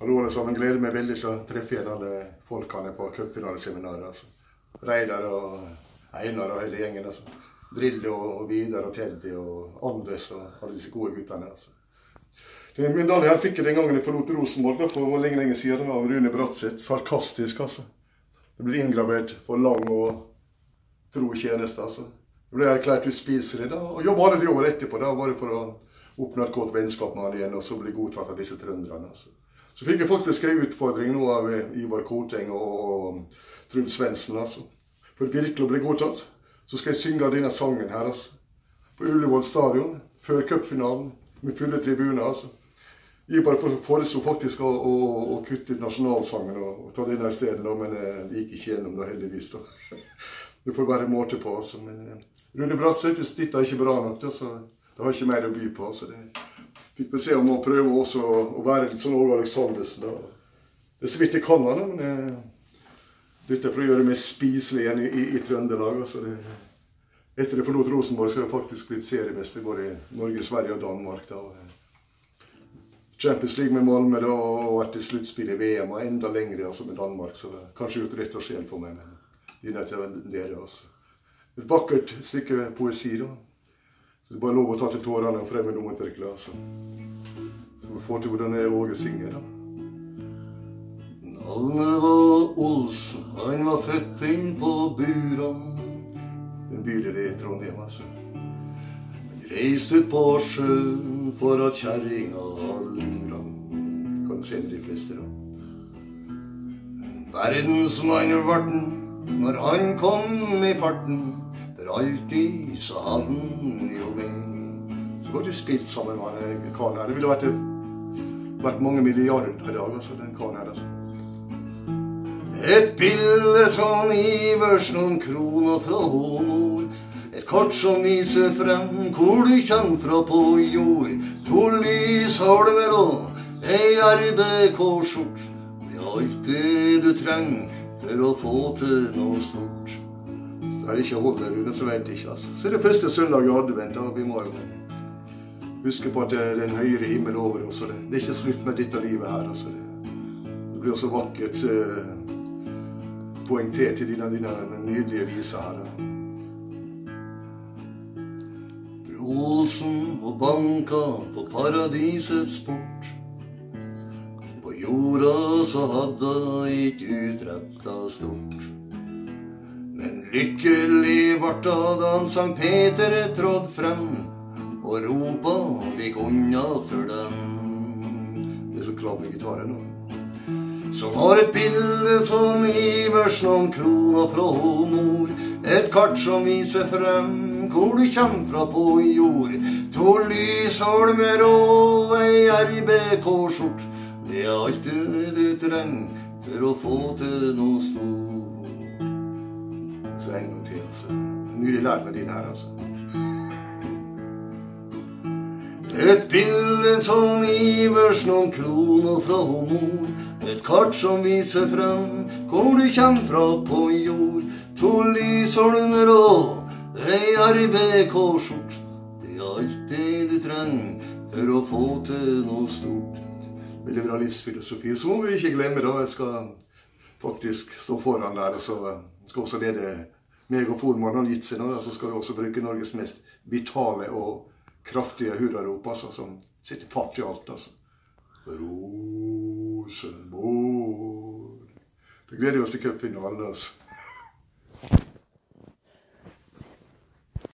Hallo alle Jeg Gleder meg veldig til å treffe igjen alle folkene på cupfinaleseminaret. Altså. Reidar og Einar og hele gjengen. Altså. Drillo og Vidar og Teddy og Anders og alle disse gode guttene. Altså. Den medaljen her fikk jeg den gangen jeg forlot Rosenborg da, for lenge lenge siden av Rune Bratseth. Sarkastisk, altså. Det ble inngravert for lang og tro tjeneste. altså. Det ble erklært uspiselig da, og jobba alle de årene etterpå da, bare for å oppnå et godt vennskap med han igjen, og så bli godtatt av disse trønderne. altså. Så fikk jeg faktisk en utfordring nå av Ivar Koteng og Truls Svendsen. altså. For virkelig å bli godtatt, så skal jeg synge denne sangen her. altså. På Ullevål stadion, før cupfinalen, med fulle tribuner. altså. Ivar foreslo faktisk å, å, å, kutte ut nasjonalsangen og, og ta denne stedet, men eh, det gikk ikke gjennom, da, heldigvis. da. Det får være måte på. altså. Men eh, Rune Bratseth, dette er ikke bra nok, Altså. Det har ikke mer å by på. altså. det fikk beskjed om å prøve også å være litt sånn Åge Aleksandersen. Det er så vidt jeg kan han, men jeg, dette er for å gjøre meg spiselig igjen i, i, i Trøndelag. altså det, Etter jeg forlot Rosenborg, så har jeg faktisk blitt seriemester både i Norge, Sverige og Danmark. da. Champions League med Malmö da, og vært i sluttspill i VM og enda lenger altså med Danmark. Så det har kanskje gjort rett og slett for meg. men de er nødt til dere altså. Et vakkert stykke poesi. da. Så det er bare lov å ta til tårene og fremme noen tørklær. Altså. Så vi får til hvordan Åge synger, da. Navnet var Olsen, han var født inn på Bura. En bydel i Trondheim, altså. Men reiste ut på sjøen for at kjerringa lura. Kan du se med de fleste, da. Verdensmann varten når han kom i farten. For alltid så hadde han jo meg. Så går de spilt sammen med han karen her. Det ville vært, vært mange milliarder i dag, altså, den karen her. altså. Et bilde fra Ivers, noen kroner fra hår. Et kort som viser frem hvor du kjem fra på jord. To lysholmer og ei RBK-skjort. Det alt det du trenger for å få til noe stort. Så det ikke holder, Rune, så vet jeg ikke. altså. Så er det første søndag i advent. da, Vi må jo huske på at det er den høyere himmel over oss. Det, det er ikke slutt med dette livet her. altså. Det, det blir også vakkert eh, poengtert i dine, dine nydelige viser her. Olsen og banka på paradisets port. På jorda så hadde hun ikke utretta stort. Men lykkelig vart da han Sankt Peter trådde frem og ropa gikk unna for dem. Det er så klart med gitaren nå. Som har et bilde som Ivers noen kroner fra mor. Et kart som viser frem hvor du kjem fra på jord. To lysholmer og ei RBK-skjort. Det er alt det du trenger for å få til noe stort. Så en gang til, altså. Nylig lært med din her, altså. Et bilde som Ivers noen kroner fra mor. Et kart som viser frem hvor du kjem fra på jord. To lysholmer og ei RBK-skjort. Det er alt det du trenger for å få til noe stort. Veldig bra livsfilosofi. Så må vi ikke glemme, da. Jeg skal faktisk stå foran der, og så skal også lede meg og har gitt seg nå. Så skal vi også bruke Norges mest vitale og kraftige hurrarop, altså, som sitter fart i alt, altså. Rosenborg. Da gleder vi oss til cupfinalen, altså.